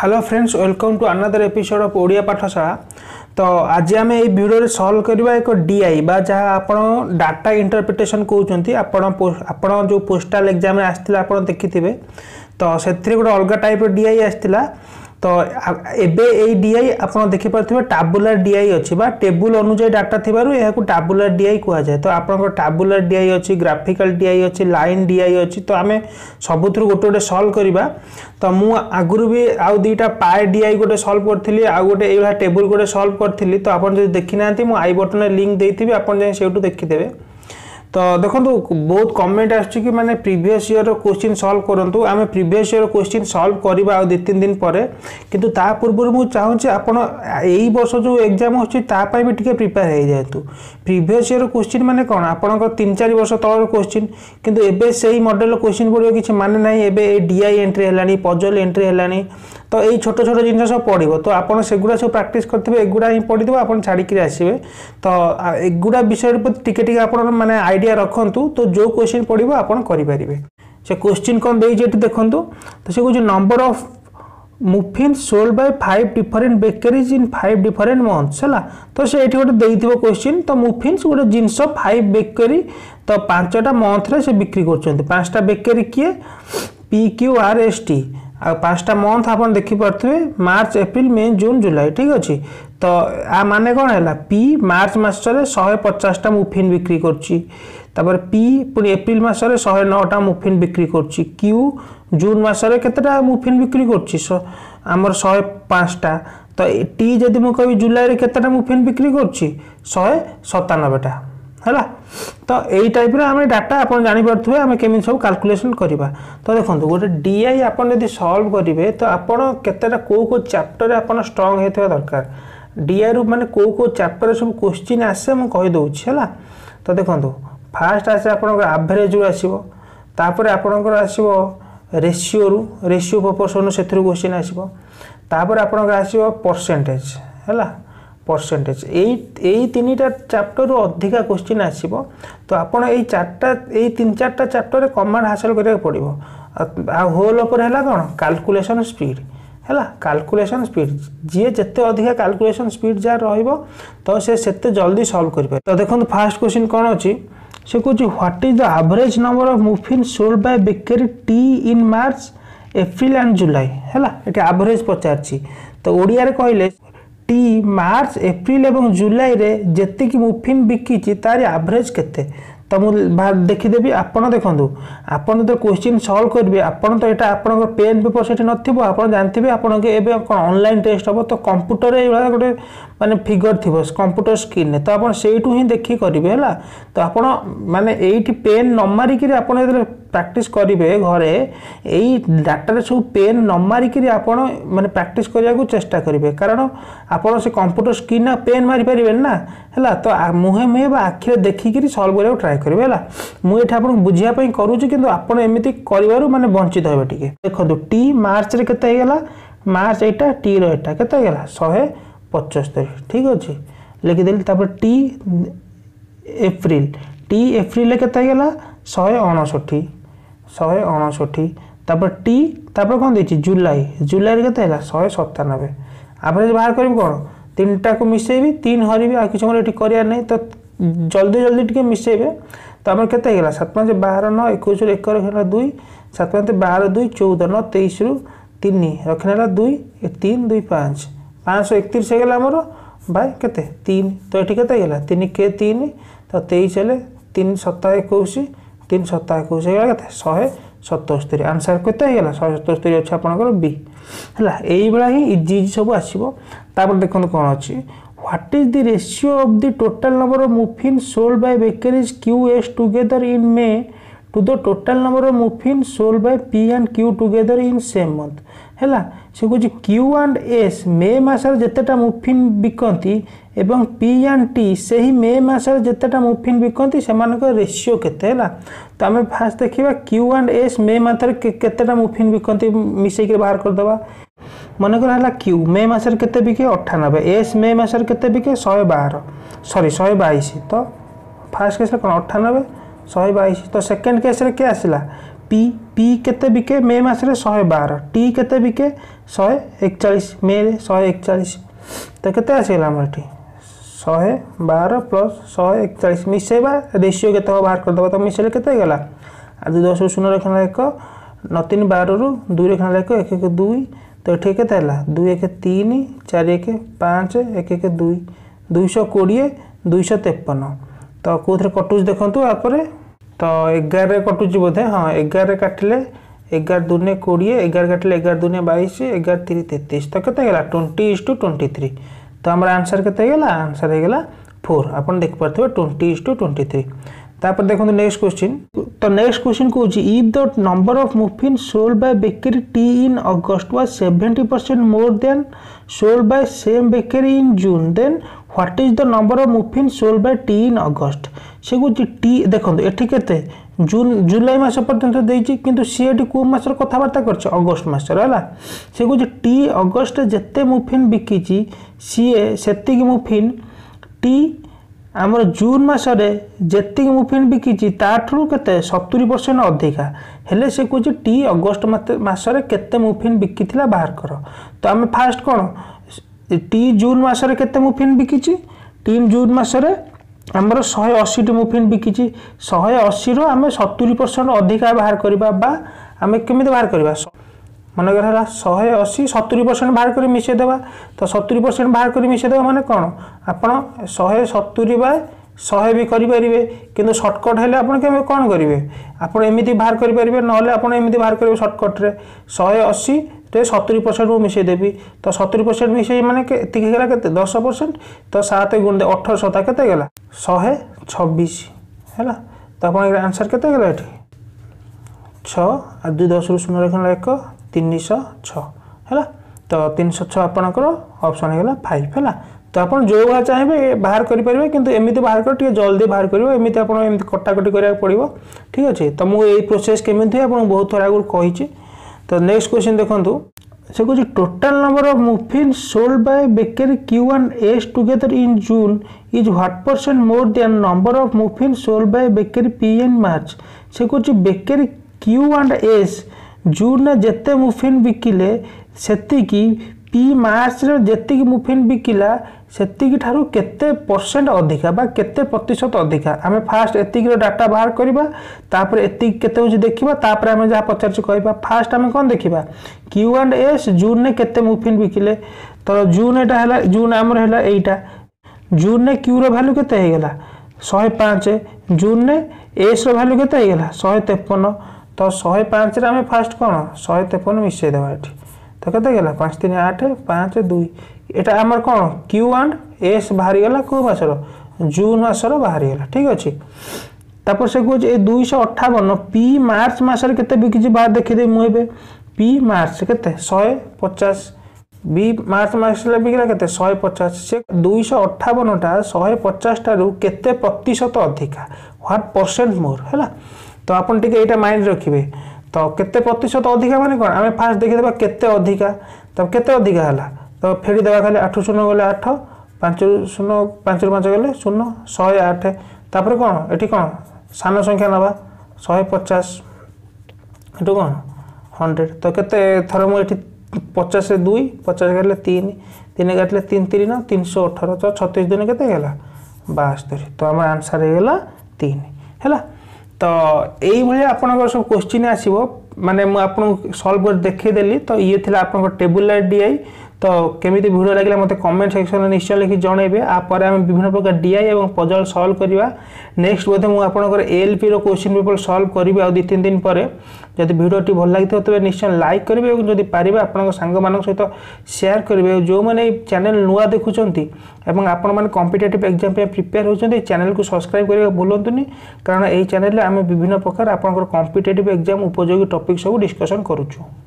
Hello friends welcome to another episode of Odia Pathshala তো আজ আমি এই ভিডিওরে সলভ করা এক ডিআই বা যা আপনার ডাটা ইন্টরপ্রিটেসন কৌন আপনার আপনার যে পোস্টাল এক্সামে আসলে আপনার দেখিথে তো সেগুলো গোটে অলগা টাইপর ডিআই আসছিল তো এবে এই ডিআই আপনার দেখিপারে টাবুলার ডিআই অছি বা টেবুল অনুযায়ী ডাটা থাকার এখন টাবুলার ডিআই কুহযায় তো আপনার টাবুলার ডিআই অছি গ্রাফিকাল ডিআই অছি লাইন ডিআই অছি তো আমি সবুথর গোটে গোটে সলভ করা তো মু আগর বি আউ দুইটা পায়ে ডিআই গোটে সলভ করি আউ গোটে এইভাবে টেবুল গোটে সলভ করি তো আপনার যদি দেখি না আই বটনের লিঙ্ক দিয়ে আপনার যাই সেইটু দেখিদেবে ତ ଦେଖନ୍ତୁ ବହୁତ କମେଣ୍ଟ ଆସୁଛି କି ମାନେ ପ୍ରିଭିୟସ୍ ଇୟର୍ର କୋଶ୍ଚିନ୍ ସଲ୍ଭ କରନ୍ତୁ ଆମେ ପ୍ରିଭିୟସ୍ ଇୟର୍ର କୋଶ୍ଚିନ୍ ସଲ୍ଭ କରିବା ଆଉ ଦୁଇ ତିନି ଦିନ ପରେ କିନ୍ତୁ ତା ପୂର୍ବରୁ ମୁଁ ଚାହୁଁଛି ଆପଣ ଏଇ ବର୍ଷ ଯେଉଁ ଏକ୍ଜାମ୍ ହେଉଛି ତା ପାଇଁ ବି ଟିକେ ପ୍ରିପେୟାର ହେଇଯାଆନ୍ତୁ ପ୍ରିଭିୟସ୍ ଇୟର୍ର କୋଶ୍ଚିନ୍ ମାନେ କ'ଣ ଆପଣଙ୍କ ତିନି ଚାରି ବର୍ଷ ତଳର କୋଶ୍ଚିନ୍ କିନ୍ତୁ ଏବେ ସେଇ ମଡ଼େଲ୍ର କୋଶ୍ଚିନ୍ ଗୁଡ଼ିକ କିଛି ମାନେ ନାହିଁ ଏବେ ଏ ଡିଆଇ ଏଣ୍ଟ୍ରି ହେଲାଣି ପଜଲ୍ ଏଣ୍ଟ୍ରି ହେଲାଣି ତ ଏଇ ଛୋଟ ଛୋଟ ଜିନିଷ ସବୁ ପଡ଼ିବ ତ ଆପଣ ସେଗୁଡ଼ା ସବୁ ପ୍ରାକ୍ଟିସ୍ କରିଥିବେ ଏଗୁଡ଼ା ହିଁ ପଡ଼ିଥିବ ଆପଣ ଛାଡ଼ିକିରି ଆସିବେ ତ ଏଗୁଡ଼ା ବିଷୟରେ ପ୍ରତି ଟିକେ ଟିକେ ଆପଣ ମାନେ ଆଇଡ଼ିଆ ରଖନ୍ତୁ ତ ଯେଉଁ କୋଶ୍ଚିନ୍ ପଡ଼ିବ ଆପଣ କରିପାରିବେ ସେ କୋଶ୍ଚିନ୍ କ'ଣ ଦେଇଛି ଏଠି ଦେଖନ୍ତୁ ତ ସେ କହୁଛି number of muffins sold by five different bakeries in five different months ହେଲା ତ ସେ ଏଠି ଗୋଟେ ଦେଇଥିବ କୋଶ୍ଚିନ୍ ତ ମୁଫିନ୍ସ ଗୋଟେ ଜିନିଷ ଫାଇଭ୍ ବେକେରୀ ତ ପାଞ୍ଚଟା ମନ୍ଥରେ ସେ ବିକ୍ରି କରୁଛନ୍ତି ପାଞ୍ଚଟା ବେକେରୀ କିଏ P Q R S T ଆଉ ପାଞ୍ଚଟା ମନ୍ଥ ଆପଣ ଦେଖିପାରୁଥିବେ March April May June July ଠିକ୍ ଅଛି ତ ଆ ମାନେ କ'ଣ ହେଲା ପି ମାର୍ଚ୍ଚ ମାସରେ ଶହେ ପଚାଶଟା ମୁଫିନ୍ ବିକ୍ରି କରୁଛି ତାପରେ ପି ପୁଣି ଏପ୍ରିଲ ମାସରେ ଶହେ ନଅଟା ମୁଫିନ୍ ବିକ୍ରି କରୁଛି କ୍ୟୁ ଜୁନ୍ ମାସରେ କେତେଟା ମୁଫିନ୍ ବିକ୍ରି କରୁଛି ଆମର ଶହେ ପାଞ୍ଚଟା ତ ଟି ଯଦି ମୁଁ କହିବି ଜୁଲାଇରେ କେତେଟା ମୁଫିନ୍ ବିକ୍ରି କରୁଛି ଶହେ ସତାନବେଟା ହେଲା ତ ଏଇ ଟାଇପ୍ର ଆମେ ଡାଟା ଆପଣ ଜାଣିପାରୁଥିବେ ଆମେ କେମିତି ସବୁ କାଲକୁଲେସନ୍ କରିବା ତ ଦେଖନ୍ତୁ ଗୋଟେ ଡିଆଇ ଆପଣ ଯଦି ସଲ୍ଭ କରିବେ ତ ଆପଣ କେତେଟା କେଉଁ କେଉଁ ଚାପ୍ଟରରେ ଆପଣ ଷ୍ଟ୍ରଙ୍ଗ ହେଇଥିବା ଦରକାର ଡିଆଇରୁ ମାନେ କେଉଁ କେଉଁ ଚାପ୍ଟରରେ ସବୁ କୋଶ୍ଚିନ୍ ଆସେ ମୁଁ କହିଦେଉଛି ହେଲା ତ ଦେଖନ୍ତୁ ଫାର୍ଷ୍ଟ ଆସେ ଆପଣଙ୍କର ଆଭରେଜରୁ ଆସିବ ତାପରେ ଆପଣଙ୍କର ଆସିବ ରେସିଓରୁ ରେସିଓ ପ୍ରପୋର୍ସନରୁ ସେଥିରୁ କୋଶ୍ଚିନ୍ ଆସିବ ତାପରେ ଆପଣଙ୍କର ଆସିବ ପରସେଣ୍ଟେଜ୍ ହେଲା ପରସେଣ୍ଟେଜ୍ ଏଇ ଏଇ ତିନିଟା ଚାପ୍ଟରରୁ ଅଧିକା କୋଶ୍ଚିନ୍ ଆସିବ ତ ଆପଣ ଏଇ ଚାରିଟା ଏଇ ତିନି ଚାରିଟା ଚାପ୍ଟରରେ କମାଣ୍ଡ ହାସଲ କରିବାକୁ ପଡ଼ିବ ଆଉ ହୋଲ୍ ଉପରେ ହେଲା କ'ଣ କାଲକୁଲେସନ୍ ସ୍ପିଡ଼୍ ହେଲା କାଲକୁଲେସନ୍ ସ୍ପିଡ୍ ଯିଏ ଯେତେ ଅଧିକା କାଲକୁଲେସନ୍ ସ୍ପିଡ୍ ଯାହାର ରହିବ ତ ସେ ସେତେ ଜଲ୍ଦି ସଲ୍ଭ କରିପାରେ ତ ଦେଖନ୍ତୁ ଫାର୍ଷ୍ଟ କୋଶ୍ଚିନ୍ କ'ଣ ଅଛି ସେ କହୁଛି what is the average number of muffin sold by bakery T in March April and July ହେଲା ଏଠି ଆଭରେଜ୍ ପଚାରିଛି ତ ଓଡ଼ିଆରେ କହିଲେ টি মার্চ এপ্রিল এবং জুলাইরে যেতিকি মু ফিল্ম বিকিছি তার আভরেজ কেতে ତ ମୁଁ ଦେଖିଦେବି ଆପଣ ଦେଖନ୍ତୁ ଆପଣ ଯେତେବେଳେ କ୍ୱେଶ୍ଚିନ୍ ସଲ୍ଭ କରିବେ ଆପଣ ତ ଏଇଟା ଆପଣଙ୍କର ପେନ୍ ପେପର୍ ସେଠି ନଥିବ ଆପଣ ଜାଣିଥିବେ ଆପଣଙ୍କ ଏବେ କ'ଣ ଅନଲାଇନ୍ ଟେଷ୍ଟ ହେବ ତ କମ୍ପ୍ୟୁଟରରେ ଏଇଭଳିଆ ଗୋଟେ ମାନେ ଫିଗର୍ ଥିବ କମ୍ପ୍ୟୁଟର ସ୍କ୍ରିନ୍ରେ ତ ଆପଣ ସେଇଠୁ ହିଁ ଦେଖି କରିବେ ହେଲା ତ ଆପଣ ମାନେ ଏଇଠି ପେନ୍ ନ ମାରିକିରି ଆପଣ ଯେତେବେଳେ প্র্যাকটিস করবে ঘরে এই ডাটারে সব পেন ন মারিকি আপনার মানে প্র্যাকটিস করা চেষ্টা করবে কারণ আপনার সে কম্পুটর স্ক্রিন না পেন মারিপারে না হল তো মুহে মুহে বা আখিরে দেখিকি সলভ করা ট্রাই করবে হল মু এটি আপনার বুঝিয়া করুছি কিন্তু আপনার এমনি করবার মানে বঞ্চিত হবে টিকি দেখুন টি মার্চরে কত হয়ে গেল মার্চ এইটা টি এটা কত হয়ে গেল শহে পঁচস্তরি ঠিক আছে লিখিদেলি তারপরে টি এপ্রিল টি এপ্রিলে কত হয়ে গেল শহে অনষঠি ଶହେ ଅଣଷଠି ତାପରେ ଟି ତାପରେ କ'ଣ ଦେଇଛି ଜୁଲାଇ ଜୁଲାଇରେ କେତେ ହେଲା ଶହେ ସତାନବେ ଆମେ ଯଦି ବାହାର କରିବୁ କ'ଣ ତିନିଟାକୁ ମିଶାଇବି ତିନି ହରିବି ଆଉ କିଛି ମୋର ଏଠି କରିବାର ନାହିଁ ତ ଜଲ୍ଦି ଜଲ୍ଦି ଟିକେ ମିଶାଇବେ ତ ଆମର କେତେ ହେଇଗଲା ସାତ ପାଞ୍ଚ ବାର ନଅ ଏକୋଇଶରୁ ଏକ ରଖିଲା ଦୁଇ ସାତ ପାଞ୍ଚ ବାର ଦୁଇ ଚଉଦ ନଅ ତେଇଶରୁ ତିନି ରଖିନେଲା ଦୁଇ ତିନି ଦୁଇ ପାଞ୍ଚ ପାଞ୍ଚଶହ ଏକତିରିଶ ହେଇଗଲା ଆମର ବାଇ କେତେ ତିନି ତ ଏଠି କେତେ ହେଇଗଲା ତିନି କେ ତିନି ତ ତେଇଶ ହେଲେ ତିନି ସପ୍ତାହ ଏକୋଇଶ তিন সপ্তাহ একুশ হয়ে কেতে শহে সতস্তরি আনসার কেতে হয়ে শহে সতস্তরি অছে আপনার বি হল এইভাবে হি ইজি ইজি সব আসব তাপরে দেখুন কোণ অ what is the ratio of the total number of muffin sold by bakeries Q S together in May to the total number of muffin sold by P and Q together in same month ହେଲା ସେ କହୁଛି Q and S May ମାସରେ ଯେତେଟା ମୁଫିନ୍ ବିକନ୍ତି ଏବଂ P and T ସେହି ମେ ମାସରେ ଯେତେଟା ମୁଫିନ୍ ବିକନ୍ତି ସେମାନଙ୍କର ରେସିଓ କେତେ ହେଲା ତ ଆମେ ଫାର୍ଷ୍ଟ ଦେଖିବା କ୍ୟୁ ଆଣ୍ଡ ଏସ୍ ମେ ମାସରେ କେତେଟା ମୁଫିନ୍ ବିକନ୍ତି ମିଶେଇକି ବାହାର କରିଦେବା ମନେକର ହେଲା କ୍ୟୁ ମେ ମାସରେ କେତେ ବିକେ ଅଠାନବେ ଏସ୍ ମେ ମାସରେ କେତେ ବିକେ ଶହେ ବାର ସରି ଶହେ ବାଇଶ ତ ଫାର୍ଷ୍ଟ କେସ୍ରେ କ'ଣ ଅଠାନବେ ଶହେ ବାଇଶ ତ ସେକେଣ୍ଡ କେସ୍ରେ କିଏ ଆସିଲା ପି ପି କେତେ ବିକେ ମେ ମାସରେ ଶହେ ବାର ଟି କେତେ ବିକେ ଶହେ ଏକଚାଳିଶ ମେରେ ଶହେ ଏକଚାଳିଶ ତ କେତେ ଆସିଗଲା ଆମର ଏଠି ଶହେ ବାର ପ୍ଲସ୍ ଶହେ ଏକଚାଳିଶ ମିଶାଇବା ରେସିଓ କେତେ ହେବ ବାହାର କରିଦେବା ତ ମିଶାଇଲେ କେତେ ହେଇଗଲା ଆଜି ଦଶରୁ ଶୂନ ରେଖାଣା ଏକ ନତିନି ବାରରୁ ଦୁଇ ରେଖାଣା ଏକ ଏକ ଏକ ଦୁଇ ତ ଏଠି କେତେ ହେଲା ଦୁଇ ଏକ ତିନି ଚାରି ଏକ ପାଞ୍ଚ ଏକ ଏକ ଦୁଇ ଦୁଇଶହ କୋଡ଼ିଏ ଦୁଇଶହ ତେପନ ତ କେଉଁଥିରେ କଟୁଛି ଦେଖନ୍ତୁ ଆପରେ ତ ଏଗାରରେ କଟୁଛି ବୋଧେ ହଁ ଏଗାରରେ କାଟିଲେ এগার দুনে কোড়িয়ে এগার কাটলে এগার দুনে বাইশ এগার তিরি তেত্রিশ তো কত গেল twenty is to twenty three তো আমার আনসার কেতে হয়েগলা আনসার হয়েগলা ফোর আপনার দেখিপারে twenty is to twenty three তাপরে দেখুন নেক্সট কোশ্চিন তো next question কହୁଛି if the number of muffin sold by bakery T in August was seventy percent more than sold by same bakery in June then what is the number of muffin sold by T in August সে কହୁଛି T দেখুন এটি কেতে June July মাস পর্যন্ত দিয়েছি কিন্তু C এটি কেউ মাসের কথাবার্তা করছে অগস্ট মাসের হল হ্যাঁ? সে কুচি টি অগস্ট যেতে মুফিন বিকিছি সিএ সেত মুফিন টি আমার জুন মাসের যেত মুফিন বিকিছি তাঠু কেতে সতুরি পরসেন্ট অধিকা হলে সে কুচি টি অগস্ট মাসের কেতে মুফিন বিকিলা বাহার কর তো আমি ফার্স্ট কোণ টি জুন মাসের কেতে মুফিন বিকিছি টি জুন মাসের ଆମର ଶହେ ଅଶୀଟି ମୁଫିନ୍ ବିକିଛି ଶହେ ଅଶୀରୁ ଆମେ ସତୁରି ପରସେଣ୍ଟ ଅଧିକା ବାହାର କରିବା ବା ଆମେ କେମିତି ବାହାର କରିବା ମନେକର ହେଲା ଶହେ ଅଶୀ ସତୁରି ପରସେଣ୍ଟ ବାହାର କରି ମିଶାଇଦେବା ତ ସତୁରି ପରସେଣ୍ଟ ବାହାର କରି ମିଶାଇଦେବା ମାନେ କ'ଣ ଆପଣ ଶହେ ସତୁରି ବା ଶହେ ବି କରିପାରିବେ କିନ୍ତୁ ସର୍ଟକଟ୍ ହେଲେ ଆପଣ କେବେ କ'ଣ କରିବେ ଆପଣ ଏମିତି ବାହାର କରିପାରିବେ ନହେଲେ ଆପଣ ଏମିତି ବାହାର କରିବେ ସର୍ଟକଟ୍ରେ ଶହେ ଅଶୀ তো ସତୁରି ପରସେଣ୍ଟ ମୁଁ ମିଶାଇ ଦେବି ତ ସତୁରି ପରସେଣ୍ଟ ମିଶାଇ ମାନେ ଏତିକି ହେଇଗଲା କେତେ ଦଶ ପରସେଣ୍ଟ ତ ସାତ ଗୁଣ ଅଠର ଶତା କେତେ ହେଇଗଲା ଶହେ ଛବିଶ ହେଲା ତ ଆପଣଙ୍କର ଆନ୍ସର୍ କେତେ ହେଇଗଲା ଏଠି ଛଅ ଆଉ ଦୁଇ ଦଶରୁ ଶୂନ ରଖିଲା ଏକ ତିନିଶହ ଛଅ ହେଲା ତ ତିନିଶହ ଛଅ ଆପଣଙ୍କର ଅପସନ୍ ହେଇଗଲା ଫାଇଭ୍ ହେଲା ତ ଆପଣ ଯେଉଁ ଭଳିଆ ଚାହିଁବେ ବାହାର କରିପାରିବେ କିନ୍ତୁ ଏମିତି ବାହାର କରି ଟିକେ ଜଲ୍ଦି ବାହାର କରିବ ଏମିତି ଆପଣ ଏମିତି କଟାକଟି କରିବାକୁ ପଡ଼ିବ ଠିକ୍ ଅଛି ତ ମୁଁ ଏଇ ପ୍ରୋସେସ୍ କେମିତି ଆପଣଙ୍କୁ ବହୁତ ଥର ଆଗରୁ କହିଛି तो नेक्स्ट क्वेश्चन देखो से कहे total number of muffin sold by bakery Q and S together in June is what percent more than number of muffin sold by bakery P in March से कहे bakery Q and S June जिते muffin बिकले से ଇ ମାସରେ ଯେତିକି ମୁଫିନ୍ ବିକିଲା ସେତିକି ଠାରୁ କେତେ percent ଅଧିକା ବା କେତେ ପ୍ରତିଶତ ଅଧିକା ଆମେ ଫାଷ୍ଟ ଏତିକିର ଡାଟା ବାହାର କରିବା ତାପରେ ଏତିକି କେତେ ହେଉଛି ଦେଖିବା ତାପରେ ଆମେ ଯାହା ପଚାରୁଛୁ କହିବା ଫାଷ୍ଟ ଆମେ କ'ଣ ଦେଖିବା କ୍ୟୁ ଆଣ୍ଡ ଏସ୍ ଜୁନ୍ରେ କେତେ ମୁଫିନ୍ ବିକିଲେ ତ ଜୁନ୍ ଏଇଟା ହେଲା ଜୁନ୍ ଆମର ହେଲା ଏଇଟା ଜୁନ୍ରେ କ୍ୟୁର ଭ୍ୟାଲୁ କେତେ ହେଇଗଲା ଶହେ ପାଞ୍ଚ ଜୁନ୍ରେ ଏସ୍ର ଭ୍ୟାଲୁ କେତେ ହେଇଗଲା ଶହେ ତେପନ ତ ଶହେ ପାଞ୍ଚରେ ଆମେ ଫାଷ୍ଟ କ'ଣ ଶହେ ତେପନ ମିଶାଇଦେବା ଏଠି তো কত গেল পাঁচ তিন আট পাঁচ দুই এটা আমার কোণ কিউ আন্ড এস বাহারিগলা কেউ মাসর জুন মাসর বাহারিগলা ঠিক আছে তারপর সে কুছে এই দুইশহ অঠাবন পি মার্চ মাসের কেতে বিকিছি বাহার দেখিদেবি মু এবে পি মার্চ কেতে শহে পচাশ বি মার্চ মাসে বিকিলা কেতে শহে পচাশ সে দুইশহ অঠাবনটা শহে পচাশটার কেতে প্রতিশত অধিকা হোয়াট পরসেন্ট মোর হল তো আপনার টিকি এইটা মাইন্ড রাখবে ତ କେତେ ପ୍ରତିଶତ ଅଧିକା ମାନେ କ'ଣ ଆମେ ଫାଷ୍ଟ ଦେଖିଦେବା କେତେ ଅଧିକା ତ କେତେ ଅଧିକା ହେଲା ତ ଫେରିଦେବା ଖାଲି ଆଠ ଶୂନ ଗଲେ ଆଠ ପାଞ୍ଚରୁ ଶୂନ ପାଞ୍ଚରୁ ପାଞ୍ଚ ଗଲେ ଶୂନ ଶହେ ଆଠ ତାପରେ କ'ଣ ଏଠି କ'ଣ ସାନ ସଂଖ୍ୟା ନେବା ଶହେ ପଚାଶ ଏଠୁ କ'ଣ ହଣ୍ଡ୍ରେଡ଼ ତ କେତେ ଥର ମୁଁ ଏଠି ପଚାଶ ଦୁଇ ପଚାଶ କାଟିଲେ ତିନି ତିନି କାଟିଲେ ତିନି ତିରିନ ତିନିଶହ ଅଠର ତ ଛତିଶ ଦିନ କେତେ ହେଇଗଲା ବାସ୍ତରି ତ ଆମର ଆନ୍ସର୍ ହେଇଗଲା ତିନି ହେଲା ତ ଏଇଭଳିଆ ଆପଣଙ୍କର ସବୁ କୋଶ୍ଚିନ୍ ଆସିବ ମାନେ ମୁଁ ଆପଣଙ୍କୁ ସଲ୍ଭ କରି ଦେଖେଇଦେଲି ତ ଇଏ ଥିଲା ଆପଣଙ୍କ ଟେବୁଲ୍ ଆଇ ଡି ଆଇ ତ କେମିତି ଭିଡ଼ିଓ ଲାଗିଲା ମୋତେ କମେଣ୍ଟ ସେକ୍ସନରେ ନିଶ୍ଚୟ ଲେଖି ଜଣାଇବେ ଆ ପରେ ଆମେ ବିଭିନ୍ନ ପ୍ରକାର ଡିଆଇ ଏବଂ ପଜଲ୍ ସଲ୍ଭ କରିବା ନେକ୍ସଟ ବୋଧେ ମୁଁ ଆପଣଙ୍କର ଏଏଲ୍ପିର କୋଶ୍ଚିନ୍ ପେପର୍ ସଲ୍ଭ କରିବି ଆଉ ଦୁଇ ତିନି ଦିନ ପରେ ଯଦି ଭିଡ଼ିଓଟି ଭଲ ଲାଗିଥିବ ତେବେ ନିଶ୍ଚୟ ଲାଇକ୍ କରିବେ ଏବଂ ଯଦି ପାରିବେ ଆପଣଙ୍କ ସାଙ୍ଗମାନଙ୍କ ସହିତ ସେୟାର କରିବେ ଯେଉଁମାନେ ଏହି ଚ୍ୟାନେଲ୍ ନୂଆ ଦେଖୁଛନ୍ତି ଏବଂ ଆପଣମାନେ କମ୍ପିଟେଟିଭ୍ ଏକ୍ଜାମ୍ ପାଇଁ ପ୍ରିପେୟାର ହେଉଛନ୍ତି ଚ୍ୟାନେଲ୍କୁ ସବସ୍କ୍ରାଇବ୍ କରିବାକୁ ଭୁଲନ୍ତୁନି କାରଣ ଏହି ଚ୍ୟାନେଲ୍ରେ ଆମେ ବିଭିନ୍ନ ପ୍ରକାର ଆପଣଙ୍କର କମ୍ପିଟେଟିଭ୍ ଏକ୍ଜାମ୍ ଉପଯୋଗୀ ଟପିକ୍ ସବୁ ଡିସ୍କସନ୍ କରୁଛୁ